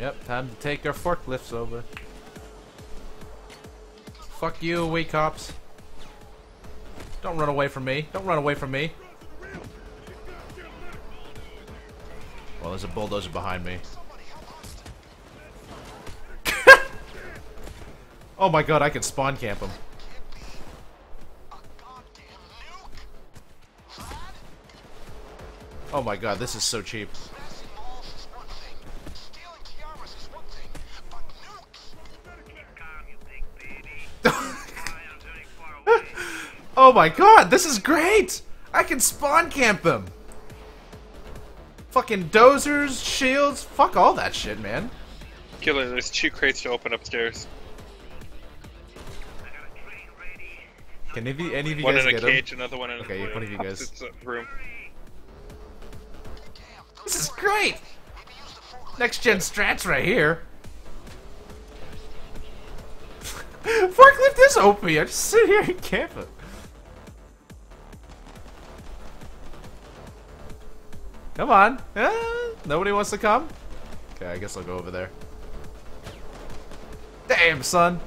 Yep, time to take our forklifts over. Fuck you, we cops. Don't run away from me. Don't run away from me. Well, there's a bulldozer behind me. oh my god, I can spawn camp him. Oh my god, this is so cheap. Oh my god, this is great! I can spawn camp them! Fucking dozers, shields, fuck all that shit, man. Killer, there's two crates to open upstairs. Can any of you, any of you One guys in a get 'em? cage, another one in Okay, a one of you guys. room. This is great! Next gen strats right here. Forklift is OP. I just sit here and camp it. Come on. Eh, nobody wants to come? Okay, I guess I'll go over there. Damn, son.